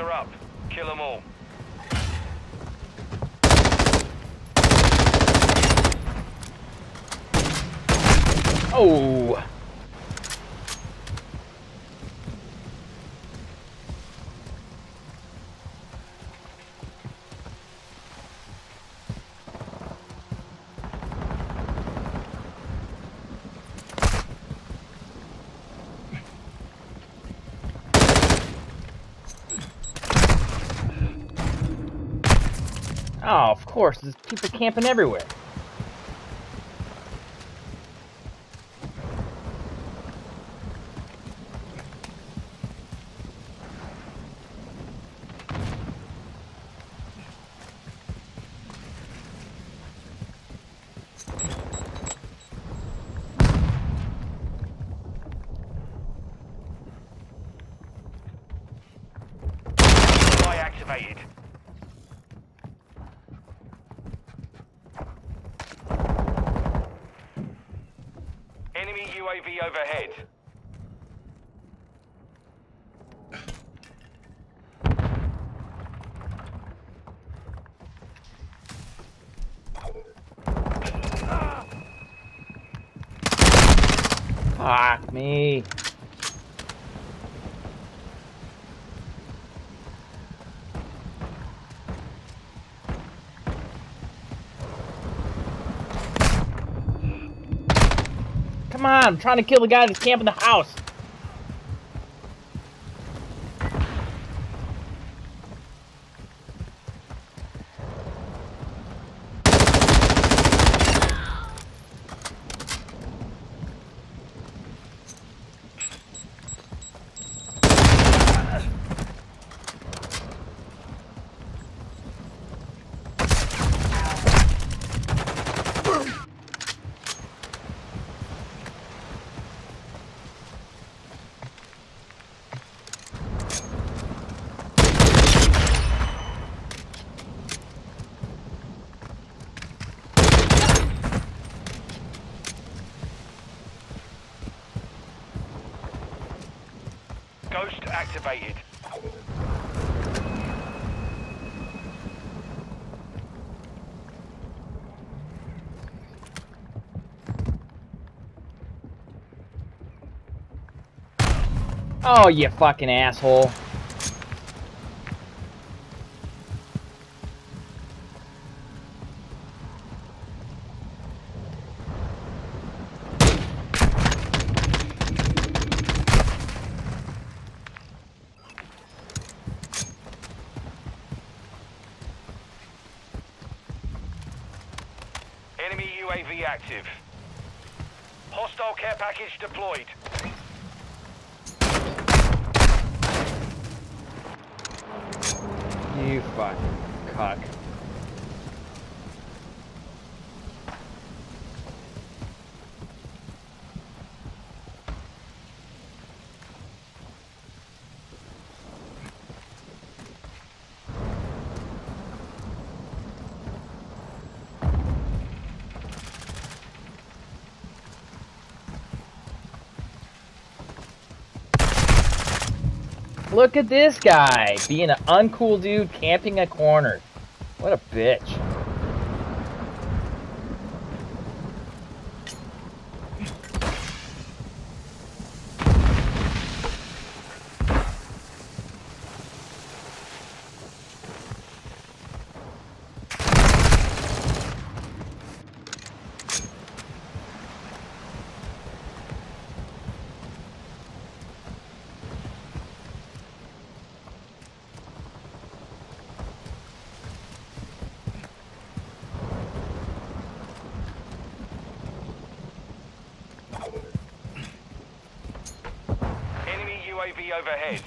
are up. Kill them all. Oh! Oh, of course. There's people camping everywhere. Activated. Enemy UAV overhead. Fuck me. Come on, I'm trying to kill the guy that's camping the house. Activated. Oh, you fucking asshole. Enemy UAV active. Hostile care package deployed. You fucking cuck. Look at this guy being an uncool dude camping a corner. What a bitch. Enemy UAV overhead.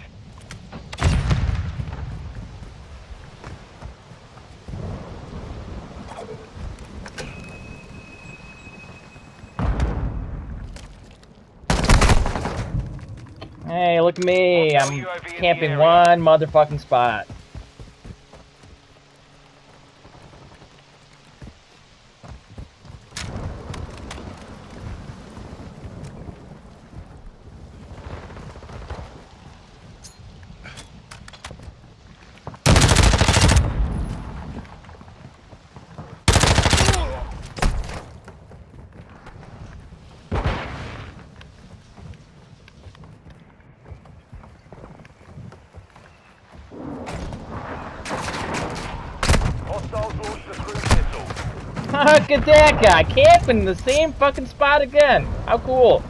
Hey, look at me. I'm UAV in the camping one motherfucking spot. Look at that guy camping in the same fucking spot again. How cool.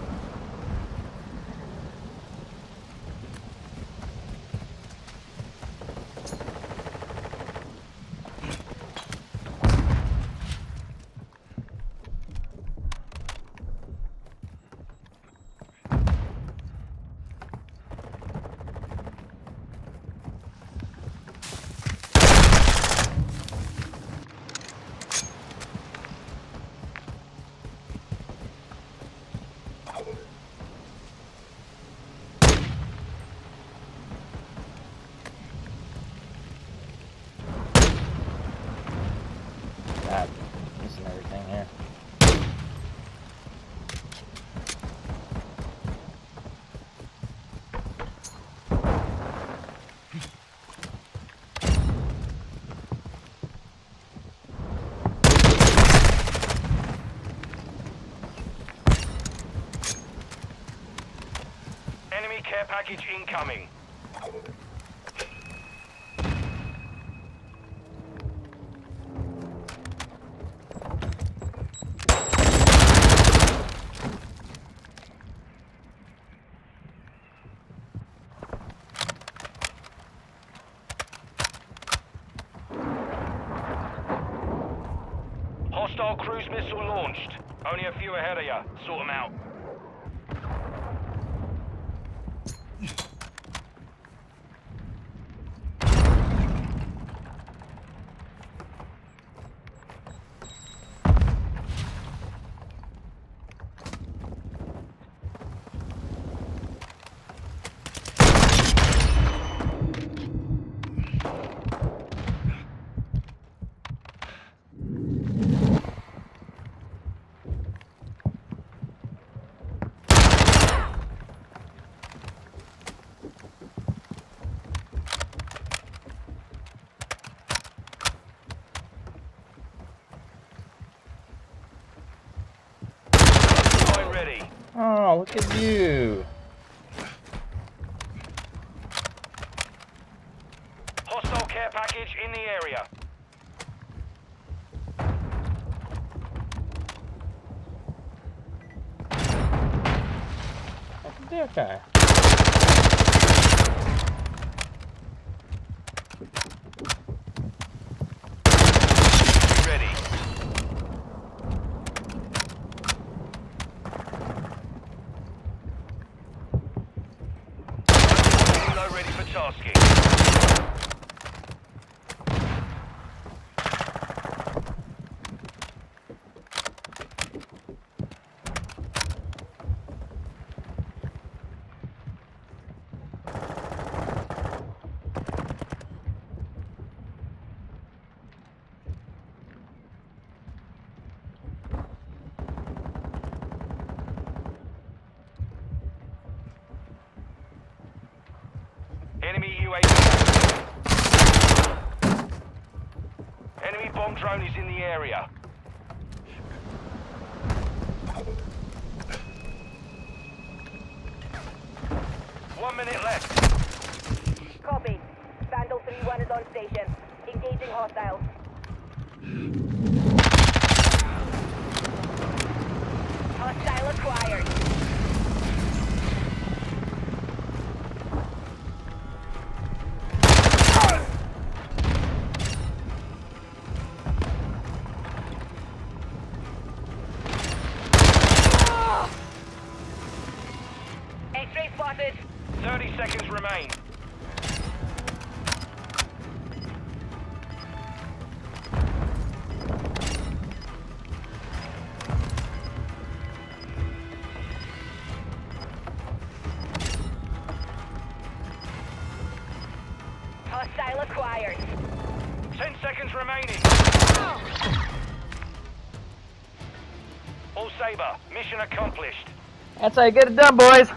Care package incoming. Hostile cruise missile launched. Only a few ahead of you. Sort them out. Oh, look at you. Hostile care package in the area. Look task. Enemy UAV. Enemy bomb drone is in the area. One minute left. Copy. Vandal 3-1 is on station. Engaging hostiles. Hostile acquired. Hostile 10 seconds remaining. All Saber, mission accomplished. That's how you get it done, boys.